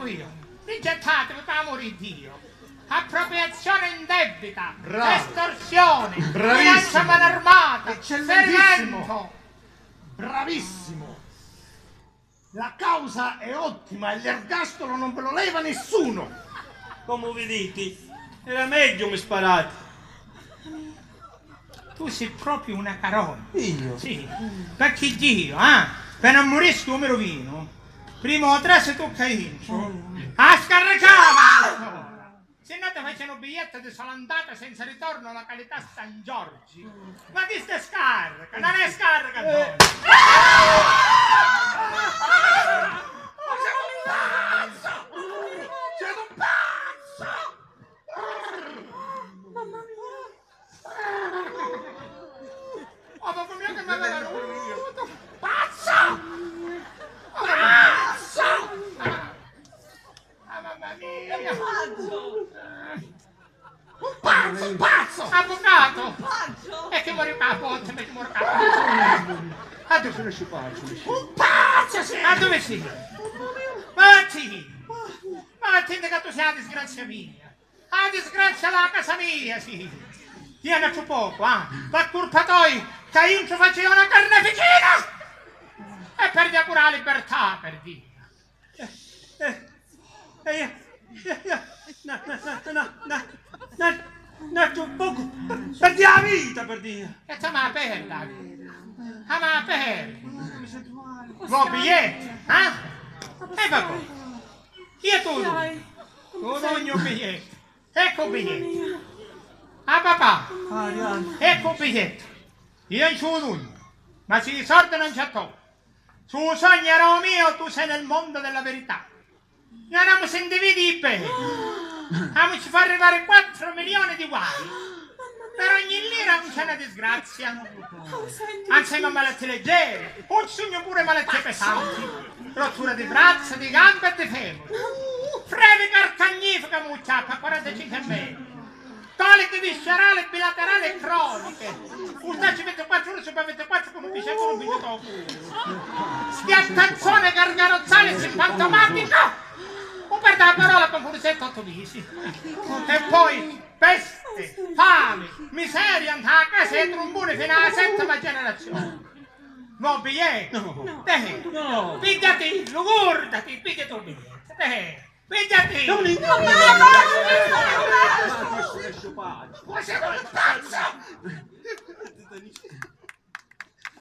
qui. Rigettatevi per amore di Dio. Appropriazione indebita, Bravo. estorsione, Bravissimo. finanza mano armata, Eccellentissimo. fermento. Bravissimo! La causa è ottima e l'ergastolo non ve lo leva nessuno! Come vi dite? Era meglio mi sparate. Tu sei proprio una carogna. Io? Sì, perché Dio, ah, per non morire come rovino, prima o tre si tocca incio, a scaricava! Se no ti facciano biglietto di solandata senza ritorno alla qualità San Giorgi. Ma chi sta scarica? Non è scarica, Antonio. C'è un pazzo! Oh, mamma mia che mi aveva venuto! Pazzo! Pazzo! Ah, mamma mia! Un pazzo! Un pazzo! Avvocato! E che muore a ponte, mi muore a A dove? Un pazzo! sì. A dove sei? Matti! Ma attende che tu sei la disgrazia mia! La disgrazia della casa mia, sì! Tieni a poco, ah! Ma colpatoi, che io ci facevo una carneficina! E perdi pure la libertà, per dire! Eh, eh, eh, eh, eh, no, no, no, no, no, no, no, c'è un poco, perdi la vita per dire. E te ma perda! Ah, ma perda! Vuoi biglietto? Eh? E vabbè! Io tu! Tu non il biglietto! Ecco il biglietto! Ah papà! Ecco il biglietto! Io c'ho nulla! Ma se i soldi non c'è tu! Su sogno mio, tu sei nel mondo della verità! Non abbiamo si individi bene! Abbiamo ci fa arrivare 4 milioni di guai! Per ogni lira non c'è una disgrazia! Anzi, ma malattie leggere, un sogno pure malattie pesanti, rottura di braccia, di gambe e di femore, frevi carcagnifica mucciappa, 45 mesi, coliche viscerali, bilaterali e croniche, ustarci 24 ore su 24 come dice con un figlio dopo, schiattazzone gargarozzale simptomatico, per la parola con fuorisetto 8 mesi, e poi peste, fame, miseria, a casa e trombone fino alla settima generazione. No, biglietto. No. Te. No. Pigliati, guardati, pigliati un biglietto. Te. Pigliati. Non li- Ma sei un pazzo!